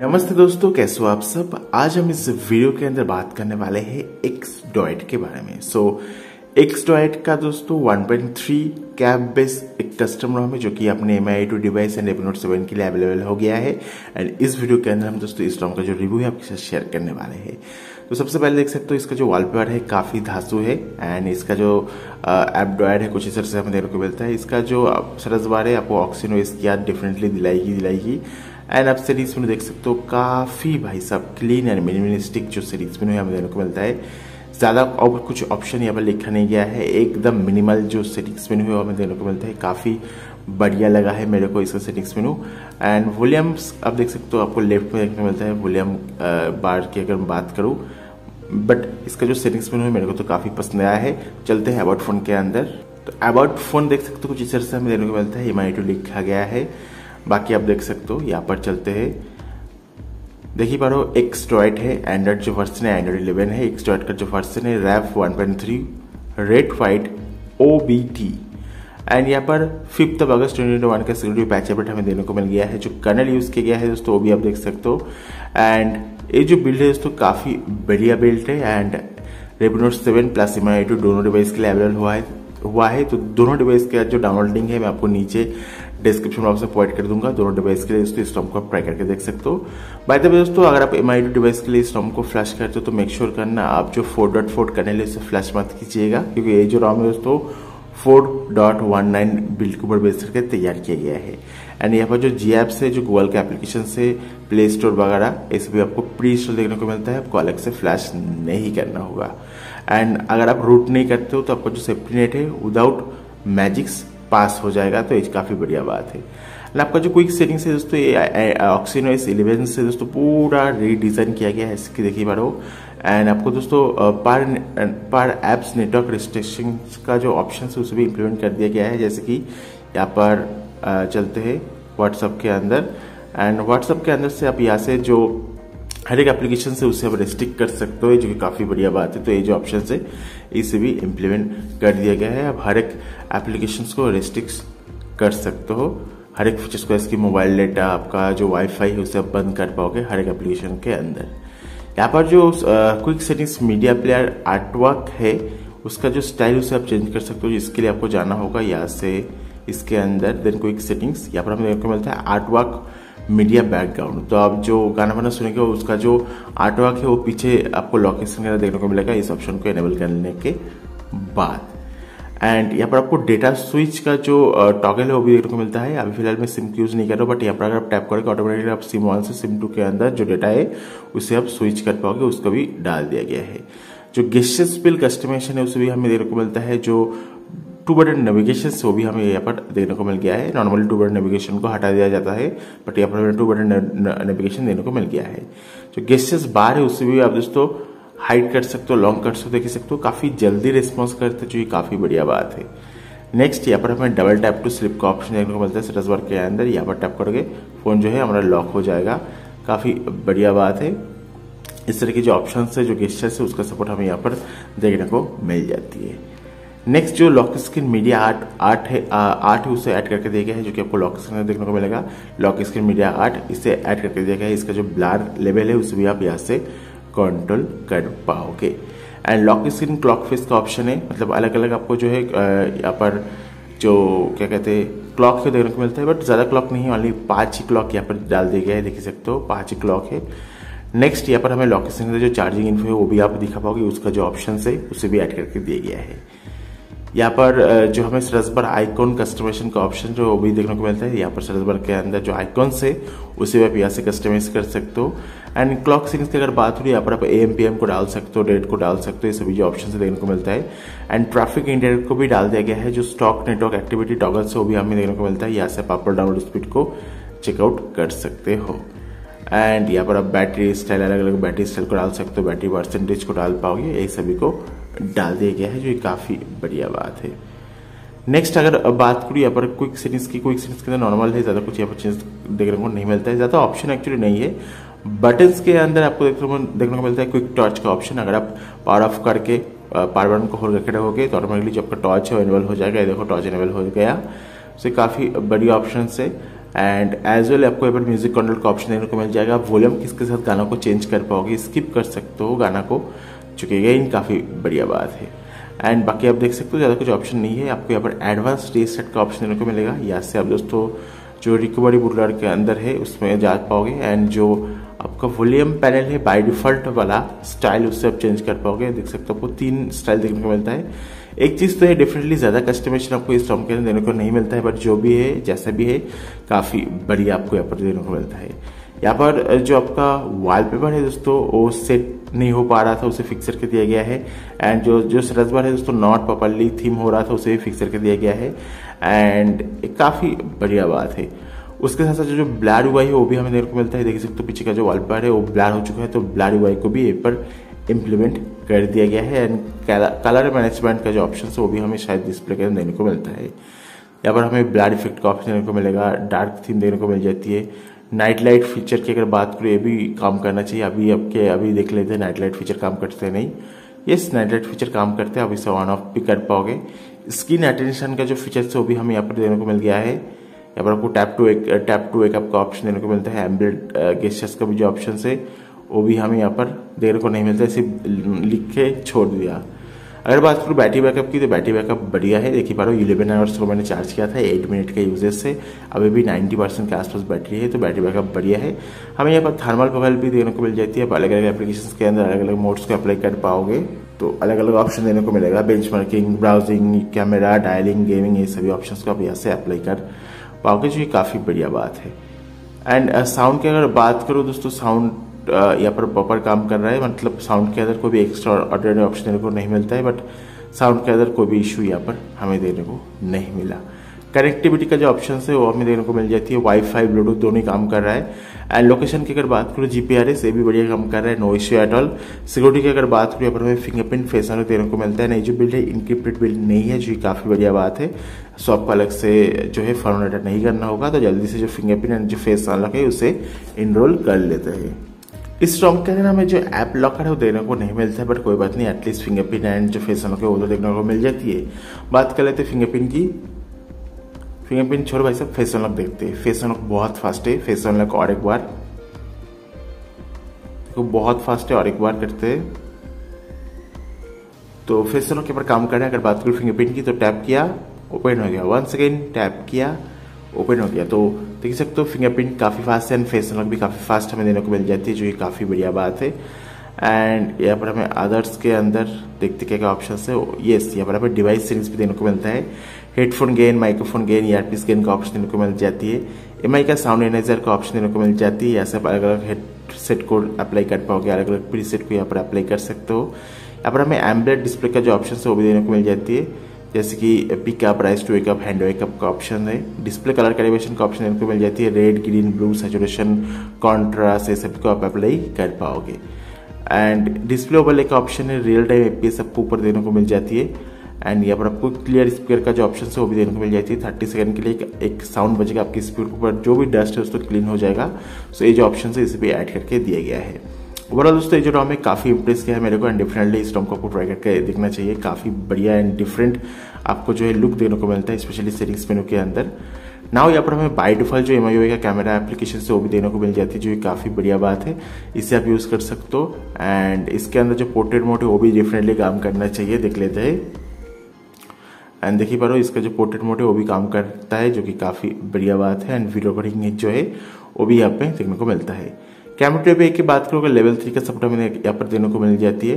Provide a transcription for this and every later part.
नमस्ते दोस्तों, कैसे हो आप सब? आज हम इस वीडियो के अंदर बात करने वाले हैं एक्स डॉइट के बारे में। सो एक्स डॉइट का दोस्तों 1.3 पॉइंट कैब बेस एक कस्टम रोम है जो कि अपने M I two device and एपनोट seven के लिए अवेलेबल हो गया है। एंड इस वीडियो के अंदर हम दोस्तों, इस रोम का जो रिव्यू है, आपके साथ शेयर करने वाले हैं। तो सबसे पहले देख सकते हो, इसका जो वॉलपेपर है, काफ़ी धासु है। एंड इसका जो एप डॉयड है, कुछ इस तरह से हमें देखने को मिलता है। इसका जो सरस बार है आपको ऑक्सीजन इसकी याद डिफरेंटली दिलाएगी दिलाएगी। एंड आप सीरीज़ में देख सकते हो काफ़ी भाई साहब क्लीन एंड मिनिमलिस्टिक जो सीरीज़ में हमें देखने को मिलता है। ज़्यादा और कुछ ऑप्शन यहाँ पर लिखा नहीं गया है। एकदम मिनिमल जो सेटिंग्स मेनू है हमें देखने को मिलता है। काफ़ी बढ़िया लगा है मेरे को इसका सेटिंग्स मेनू एंड वॉल्यूम्स आप देख सकते हो आपको लेफ़्ट में देखने को मिलता है। वॉल्यूम बार की अगर मैं बात करूँ। बट इसका जो सेटिंग्स मेनू है मेरे को तो काफ़ी पसंद आया है। चलते हैं अबाउट फ़ोन के अंदर। तो अबाउट फ़ोन देख सकते हो कुछ इस तरह से हमें देखने को मिलता है। आई लिखा गया है। बाकी आप देख सकते हो, यहाँ पर चलते हैं। देखिए पारो एक्सट्रॉइड है एंड्रॉइड जो वर्सन है एंड्रॉइड इलेवन है। एक्सट्रॉइड का जो वर्सन है रैफ one point three red white O B T and यहाँ पर fifth of August twenty twenty one का सिक्योरिटी पैच अपडेट हमें देने को मिल गया है, जो कर्नल यूज़ किया गया है, दोस्तों, वो भी आप देख सकते हो। एंड ये जो बिल्ड है, दोस्तों, काफ़ी बढ़िया बिल्ड है। And रेबनोट seven plus M I two दोनों डिवाइस के लिए अवेलेबल हुआ है हुआ है। तो दोनों डिवाइस का जो डाउनलोडिंग है, मैं आपको नीचे डिस्क्रिप्शन में प्रोवाइड कर दूँगा। दोनों डिवाइस के लिए दोस्तों इस को आप ट्राई करके देख सकते हो। बाय द वे दोस्तों, अगर आप एम डिवाइस के लिए इस को फ्लैश करते हो तो मेक श्योर करना आप जो फोर डॉट फोर करने लिए उसे फ्लैश मत कीजिएगा, क्योंकि ये जो रॉम है दोस्तों four dot one nine build के ऊपर बेस करके तैयार किया गया है। एंड यहाँ पर जो जी एप्स है, जो गूगल के एप्लीकेशन से प्ले स्टोर वगैरह इस भी आपको प्री इंस्टॉल देखने को मिलता है। आपको अलग से फ्लैश नहीं करना होगा। एंड अगर आप रूट नहीं करते हो तो आपका जो सेफ्टी नेट है विदाउट मैजिक्स पास हो जाएगा तो ये काफ़ी बढ़िया बात है। आपका जो क्विक सेटिंग्स है दोस्तों ये ऑक्सीनोइस इलेवन से दोस्तों पूरा रीडिजाइन किया गया है इसकी, देखिए बारो। एंड आपको दोस्तों पर पर एप्स नेटवर्क रिस्ट्रिक्शन का जो ऑप्शन है, उसे भी इम्प्लीमेंट कर दिया गया है। जैसे कि यहाँ पर चलते हैं व्हाट्सअप के अंदर। एंड व्हाट्सअप के अंदर से आप यहाँ से जो हर एक एप्लीकेशन से उसे आप रेस्ट्रिक्ट कर सकते हो जो कि काफ़ी बढ़िया बात है। तो ये जो ऑप्शन है, इसे भी इम्प्लीमेंट कर दिया गया है। आप हर एक एप्लीकेशन को रेस्ट्रिक्ट कर सकते हो। हर एक फीचर्स को, इसकी मोबाइल डेटा आपका जो वाईफाई है, उसे आप बंद कर पाओगे हर एक एप्लीकेशन के अंदर। यहाँ पर जो quick settings media player artwork है, उसका जो स्टाइल उसे आप चेंज कर सकते हो, जिसके लिए आपको जाना होगा यहाँ से, इसके अंदर। देन क्विक सेटिंग्स यहाँ पर हमें देखने को मिलता है आर्टवर्क मीडिया बैकग्राउंड तो आप जो गाना वाना सुनेंगे, उसका जो आर्टवर्क है, वो पीछे आपको लोकेशन वगैरह देखने को मिलेगा, इस ऑप्शन को एनेबल करने के बाद। एंड यहाँ पर आपको डेटा स्विच का जो टॉगल है, वो भी देखने को मिलता है। अभी फ़िलहाल मैं सिम यूज़ नहीं कर रहा हूँ बट यहाँ पर अगर आप टैप करोगे ऑटोमेटिकली आप सिम वन से सिम टू के अंदर जो डेटा है, उसे आप स्विच कर पाओगे, उसको भी डाल दिया गया है। जो गेस्टस बिल कस्टमाइजेशन है, उसे भी हमें देखने को मिलता है, जो टू बटन नेविगेशन वो भी हमें यहाँ पर देखने को मिल गया है। नॉर्मली टू बटन नेविगेशन को हटा दिया जाता है बट यहाँ पर हमें टू बटन नेविगेशन देने को मिल गया है। जो गेस्टस बार है, उससे भी आप दोस्तों हाइड कर सकते हो लॉन्ग कर सकते हो, देख सकते हो, काफ़ी जल्दी रिस्पॉन्स करते जो ये काफ़ी बढ़िया बात है। नेक्स्ट यहाँ पर हमें डबल टैप टू स्लिप का ऑप्शन देखने को मिलता है सिटस बार के अंदर, यहाँ पर टैप करोगे फ़ोन जो है हमारा लॉक हो जाएगा। काफ़ी बढ़िया बात है। इस तरह की जो ऑप्शन है, जो गेस्टर्स है, उसका सपोर्ट हमें यहाँ पर देखने को मिल जाती है। नेक्स्ट जो lock screen media art art है आर्ट उसे ऐड करके दिया गया है, जो कि आपको लॉक स्क्रीन देखने को मिलेगा। लॉक स्क्रीन मीडिया आर्ट इसे ऐड करके दिया गया है। इसका जो ब्लार लेवल है, उसे भी आप यहाँ से कंट्रोल कर पाओगे। And lock screen clock face का ऑप्शन है मतलब अलग अलग आपको जो है यहाँ पर जो, क्या कहते हैं क्लॉक है देखने को मिलता है बट ज़्यादा क्लॉक नहीं ओनली पाँच ही क्लॉक यहाँ पर डाल दिया गया है, देख सकते हो, पाँच ही क्लॉक है। नेक्स्ट यहाँ पर हमें लॉक स्क्रीन का जो चार्जिंग इन्फो है, वो भी आप दिखा पाओगे, उसका जो ऑप्शन है, उसे भी ऐड करके दिया गया है। यहाँ पर जो हमें सरस पर आइकॉन कस्टमाइजेशन का ऑप्शन जो भी देखने को मिलता है, यहाँ पर सरस पर के अंदर जो आइकॉन है, उसे भी आप यहाँ से कस्टमाइज कर सकते हो। एंड क्लॉक सिंग्स की अगर बात हो रही है, यहाँ पर आप ए एम पी एम को डाल सकते हो डेट को डाल सकते हो, ये सभी जो ऑप्शन से देखने को मिलता है। एंड ट्रैफ़िक इंडिकेटर को भी डाल दिया गया है, जो स्टॉक नेटवर्क एक्टिविटी टॉगल्स से वो भी हमें देखने को मिलता है। यहाँ से आप डाउनलोड स्पीड को चेकआउट कर सकते हो। एंड यहाँ पर आप बैटरी स्टाइल अलग अलग बैटरी स्टाइल को डाल सकते हो बैटरी परसेंटेज को डाल पाओगे यही सभी को डाल दिया गया है, जो काफ़ी बढ़िया बात है। नेक्स्ट अगर बात करूँ, यहाँ पर क्विक सीरीज़ की क्विक सीरीज़ के अंदर नॉर्मल है, ज़्यादा कुछ यहाँ पर चेंज देखने को नहीं मिलता है। ज़्यादा ऑप्शन एक्चुअली नहीं है। बटन्स के अंदर आपको देखने को मिलता है क्विक टॉर्च का ऑप्शन अगर आप पावर ऑफ़ करके पावर बटन को होल्ड करके रहोगे तो ऑटोमेटिकली जो आपका टॉर्च है इनेबल हो जाएगा। देखो टॉर्च इनेबल हो गया। उसे काफ़ी बढ़िया ऑप्शन है। एंड एज वेल आपको यहाँ पर म्यूज़िक कंट्रोल का ऑप्शन देखने को मिल जाएगा। आप वॉल्यूम किसके साथ गाना को चेंज कर पाओगे स्किप कर सकते हो गाना को। चुके गए काफ़ी बढ़िया बात है। एंड बाकी आप देख सकते हो, ज़्यादा कुछ ऑप्शन नहीं है। आपको यहाँ पर एडवांस रीसेट का ऑप्शन देने को मिलेगा। यहाँ से आप दोस्तों, जो रिकवरी बुलर के अंदर है, उसमें जा पाओगे। एंड जो आपका वॉल्यूम पैनल है बाय डिफ़ॉल्ट वाला स्टाइल उससे आप चेंज कर पाओगे। देख सकते हो, आपको तीन स्टाइल देखने को मिलता है। एक चीज़ तो है डेफिनेटली ज़्यादा कस्टमाइजेशन आपको इस टॉम के अंदर देने को नहीं मिलता है बट जो भी है, जैसा भी है, काफ़ी बढ़िया आपको यहाँ पर देने को मिलता है। यहाँ पर, जो आपका वॉलपेपर है दोस्तों, वो सेट नहीं हो पा रहा था, उसे फिक्स करके दिया गया है। एंड जो जो सरस बार है दोस्तों नॉट प्रॉपरली थीम हो रहा था, उसे भी फिक्स करके दिया गया है। एंड काफ़ी बढ़िया बात है। उसके साथ साथ जो ब्लैड हुआ है, वो भी हमें देखने को मिलता है। देख सकते हो, पीछे का जो वॉलपेपर है, वो ब्लैड हो चुका है तो ब्लैड हुआ को भी एक पर इम्प्लीमेंट कर दिया गया है। एंड कलर मैनेजमेंट का जो ऑप्शन है, वो भी हमें शायद डिस्प्ले के देने को मिलता है। यहाँ पर हमें ब्लैड इफ़ेक्ट का ऑप्शन देने को मिलेगा डार्क थीम देने को मिल जाती है। नाइट लाइट फीचर की अगर बात करूँ, ये भी काम करना चाहिए। अभी आपके, अभी देख लेते हैं नाइट लाइट फीचर काम करते नहीं? यस नाइट लाइट फीचर काम करते हैं। आप इसे ऑन ऑफ़ भी कर पाओगे। स्किन अटेंशन का जो फीचर है, वो भी हमें यहाँ पर देने को मिल गया है। यहाँ पर आपको टैप टू एक टैप टू एक आपका ऑप्शन देने को मिलता है। एम्बलेट गेस्टर्स का भी जो ऑप्शन है, वो भी हमें यहाँ पर देने को नहीं मिलता। है सिर्फ़ लिख के छोड़ दिया। अगर बात करूँ बैटरी बैकअप की तो बैटरी बैकअप बढ़िया है। देखिए पा रहा हूँ इलेवन आवर्स को मैंने चार्ज किया था एट मिनट के यूजेज से। अभी भी नाइन्टी परसेंट के आसपास बैटरी है तो बैटरी बैकअप बढ़िया है। हमें यहाँ पर थर्मल प्रोफ़ाइल भी देने को मिल जाती है। अलग अलग एप्लीकेशन के अंदर अलग अलग मोड्स को अप्लाई कर पाओगे तो अलग अलग ऑप्शन देने को मिलेगा। Benchmarking browsing camera dialing gaming ये सभी ऑप्शन को आप यहाँ से अप्लाई कर पाओगे जो ये काफ़ी बढ़िया बात है। एंड साउंड uh, की अगर बात करो दोस्तों साउंड यहाँ पर प्रॉपर काम कर रहा है मतलब साउंड के अंदर कोई भी एक्स्ट्रा ऑर्डिनरी ऑप्शन देने को नहीं मिलता है बट साउंड के अंदर कोई भी इशू यहाँ पर हमें देने को नहीं मिला। कनेक्टिविटी का जो ऑप्शन है, वो हमें देने को मिल जाती है। वाईफाई ब्लूटूथ दोनों ही काम कर रहा है। एंड लोकेशन की अगर बात करूँ जीपीआरएस ये भी बढ़िया काम कर रहा है। No issue at all security की अगर बात करूँ, यहाँ पर हमें फिंगरप्रिंट फेस देने को मिलता है। नहीं जो बिल्ड है इनक्रिप्टेड बिल्ड नहीं है, जो काफ़ी बढ़िया बात है। सो आपको अलग से जो है फॉर्मेट नहीं करना होगा। तो जल्दी से जो फिंगरप्रिंट एंड जो फेस अनलॉक है, उसे इनरोल कर लेते हैं। इस रॉन्ग के अंदर हमें जो ऐप लॉकर है वो देखने को नहीं मिलता है बट कोई बात नहीं एटलीस्ट फिंगरप्रिंट एंड जो फेस अनलॉक है वो तो देखने को मिल जाती है। बात कर लेते फिंगरप्रिंट की। फिंगरप्रिंट छोड़ भाई साहब फेस अनलॉक देखते हैं। फेस अनलॉक बहुत फास्ट है। फेस अनलॉक और एक बार। तो बहुत फास्ट है और एक बार करते तो फेस अनलॉक के ऊपर काम कर अगर बात करूँ फिंगरप्रिंट की तो टैप किया ओपन हो गया। वन सेकेंड टैप किया ओपन हो गया। तो देख सकते हो फिंगरप्रिंट काफ़ी फास्ट है एंड फेस अनलॉक भी काफ़ी फास्ट हमें देने को मिल जाती है, जो ये काफ़ी बढ़िया बात है। एंड यहाँ पर हमें अदर्स के अंदर देखते क्या क्या ऑप्शन है येस यहाँ पर हमें डिवाइस सीरीज़ भी देने को मिलता है। Headphone gain microphone gain earpiece gain का ऑप्शन देने को मिल जाती है। एमआई का साउंड एनाइजर का ऑप्शन देने को मिल जाती है। ऐसे अलग अलग हेडसेट को अप्लाई कर पाओगे अलग अलग प्रीसेट को यहाँ पर अप्लाई कर सकते हो। यहाँ पर हमें एम्बलेट डिस्प्ले का जो ऑप्शन है, वो भी देने को मिल जाती है। जैसे कि pickup raise to wake up hand wake up का ऑप्शन है। डिस्प्ले कलर कैलिब्रेशन का ऑप्शन इनको मिल जाती है। Red green blue saturation contrast ये सबको आप अप्लाई कर पाओगे। एंड डिस्प्ले ओवरले का ऑप्शन है रियल टाइम एपीएस आपको ऊपर देने को मिल जाती है। एंड यहाँ पर आपको क्लियर स्पीकर का जो ऑप्शन है, वो भी देने को मिल जाती है। थर्टी सेकंड के लिए एक एक साउंड बजेगा आपके स्पीकर के ऊपर। जो भी डस्ट है, उसको क्लीन हो जाएगा। सो ये जो ऑप्शन है, इसे भी ऐड करके दिया गया है। ओवरऑल दोस्तों, ये जो रॉम है, काफ़ी इंप्रेस किया है मेरे को एंड डिफरेंटली इस रॉम को आपको ट्राई करके देखना चाहिए। काफ़ी बढ़िया एंड डिफरेंट आपको जो है लुक देने को मिलता है स्पेशली सेटिंग्स मेनू के अंदर। नाउ यहाँ पर हमें बाय डिफ़ॉल्ट जो एम का कैमरा एप्लीकेशन से वो भी देने को मिल जाती है, जो काफ़ी बढ़िया बात है। इसे आप यूज़ कर सकते हो एंड इसके अंदर जो पोर्ट्रेट मोड है, वो भी डिफरेंटली काम करना चाहिए, देख लेते हैं। एंड देखिए पारो इसका जो पोर्ट्रेट मोड है, वो भी काम करता है, जो कि काफ़ी बढ़िया बात है एंड वीडियो रिकॉर्डिंग जो है, वो भी यहाँ पे देखने को मिलता है। कैमरा पे की बात करूँ लेवल थ्री का सपोर्ट हमें यहाँ पर देने को मिल जाती है।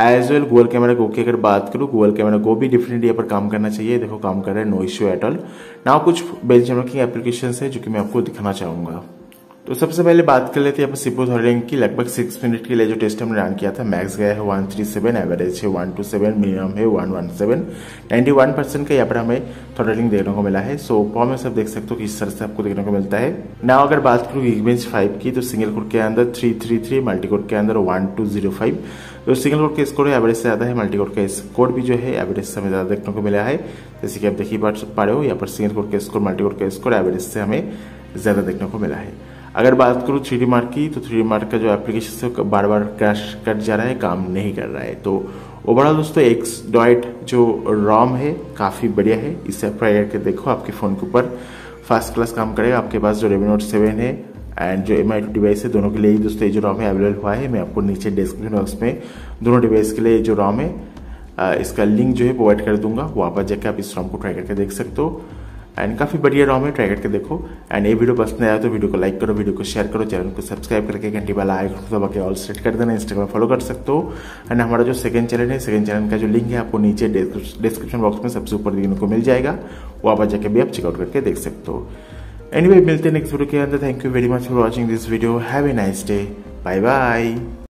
As well Google camera go की अगर बात करूँ गूगल कैमरा गो भी डिफिनेटली यहाँ पर काम करना चाहिए। देखो, काम कर रहा है नो इश्यू एट ऑल ना कुछ बेंच मार्किंग एप्लीकेशन है जो कि मैं आपको दिखाना चाहूँगा। तो सबसे पहले बात कर लेते हैं सिपो थॉरिंग की। लगभग सिक्स मिनट के लिए जो टेस्ट हमने रन किया था मैक्स गया है वन थ्री सेवन एवरेज है वन टू सेवन मिनिमम है one one seven ninety one percent का यहाँ पर हमें थॉरिंग देखने को मिला है। सो में सब देख सकते हो कि इस तरह से आपको देखने को मिलता है। ना अगर बात करूँ वीकबेंच फाइव की तो सिंगल कोड के अंदर three three three multi core के अंदर वन टू ज़ीरो फाइव तो सिंगल कोड का स्कोर एवरेज से ज़्यादा है मल्टी कोड का स्कोर भी जो है एवरेज से हमें ज़्यादा देखने को मिला है। जैसे कि आप देखिए पा रहे हो, यहाँ पर सिंगल कोड का स्कोर मल्टी कोड का स्कोर एवरेज से हमें ज़्यादा देखने को मिला है। अगर बात करूँ थ्री डी मार्क की तो थ्री डी मार्क का जो एप्लीकेशन है बार बार क्रैश कट जा रहा है, काम नहीं कर रहा है। तो ओवरऑल दोस्तों एक्स डॉइट जो रॉम है, काफ़ी बढ़िया है। इसे अप्लाई करके देखो, आपके फ़ोन के ऊपर फ़र्स्ट क्लास काम करेगा। आपके पास जो रेवी नोट सेवन है एंड जो एम आई डिवाइस है, दोनों के लिए ही दोस्तों ये जो रॉम है अवेलेबल हुआ है। मैं आपको नीचे डिस्क्रिप्शन बॉक्स में दोनों डिवाइस के लिए जो रॉम है इसका लिंक जो है प्रोवाइड कर दूँगा। वहाँ पर जाकर आप इस रॉम को ट्राई करके देख सकते हो। एंड काफ़ी बढ़िया रॉम है ट्राई करके देखो। एंड ये वीडियो पसंद आया तो वीडियो को लाइक करो, वीडियो को शेयर करो चैनल को सब्सक्राइब करके घंटी वाला आइकन दबा के ऑल सेट कर देना इंस्टाग्राम फॉलो कर सकते हो। एंड हमारा जो सेकंड चैनल है सेकंड चैनल का जो लिंक है, आपको नीचे डिस्क्रिप्शन बॉक्स में सबसे ऊपर देखने को मिल जाएगा। वहाँ पर जाके भी आप चेकआउट करके देख सकते हो। एनीवे मिलते हैं नेक्स्ट वीडियो के अंदर। Thank you very much for watching this video have a nice day bye bye